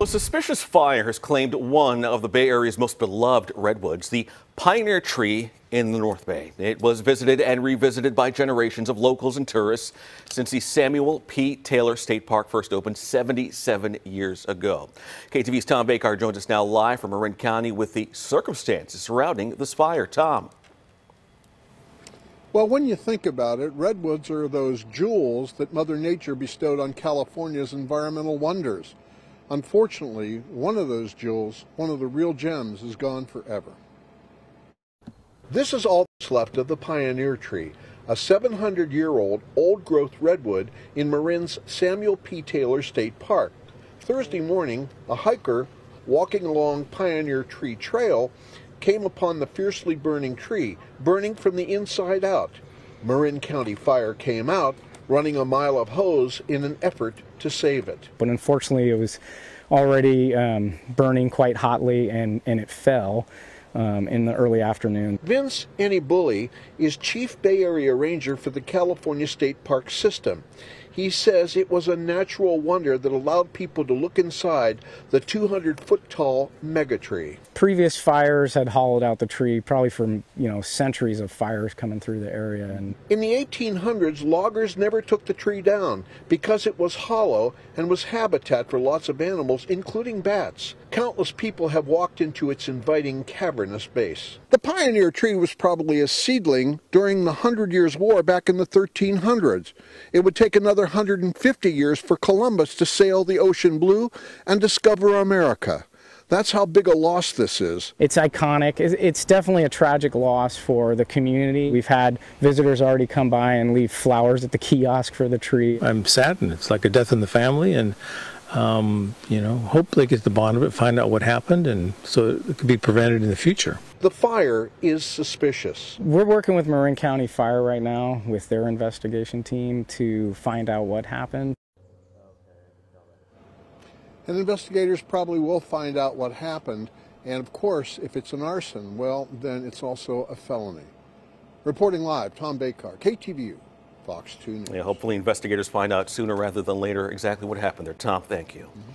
Well, a suspicious fire has claimed one of the Bay Area's most beloved redwoods, the pioneer tree in the North Bay. It was visited and revisited by generations of locals and tourists since the Samuel P. Taylor State Park first opened 77 years ago. KTVU's Tom Vacar joins us now live from Marin County with the circumstances surrounding this fire. Tom. Well, when you think about it, redwoods are those jewels that Mother Nature bestowed on California's environmental wonders. Unfortunately, one of those jewels, one of the real gems, is gone forever. This is all that's left of the pioneer tree, a 700 year old old growth redwood in Marin's Samuel P. Taylor State Park. Thursday morning, a hiker walking along Pioneer Tree Trail came upon the fiercely burning tree, burning from the inside out. Marin County Fire came out, running a mile of hose in an effort to save it. But unfortunately, it was already um, burning quite hotly and, and it fell. Um, in the early afternoon. Vince Anibulli is Chief Bay Area Ranger for the California State Park System. He says it was a natural wonder that allowed people to look inside the 200 foot tall megatree. Previous fires had hollowed out the tree, probably from you know centuries of fires coming through the area. And in the 1800s, loggers never took the tree down because it was hollow and was habitat for lots of animals, including bats. Countless people have walked into its inviting cavernous base. The pioneer tree was probably a seedling during the Hundred Years' War back in the 1300s. It would take another 150 years for Columbus to sail the ocean blue and discover America. That's how big a loss this is. It's iconic. It's definitely a tragic loss for the community. We've had visitors already come by and leave flowers at the kiosk for the tree. I'm saddened. It's like a death in the family, and um, you know, hope they get the bond of it, find out what happened, and so it could be prevented in the future. The fire is suspicious. We're working with Marin County Fire right now with their investigation team to find out what happened. And investigators probably will find out what happened. And of course, if it's an arson, well, then it's also a felony. Reporting live, Tom Vacar, KTVU. Fox 2 News. Yeah, hopefully investigators find out sooner rather than later exactly what happened there. Tom, thank you. Mm -hmm.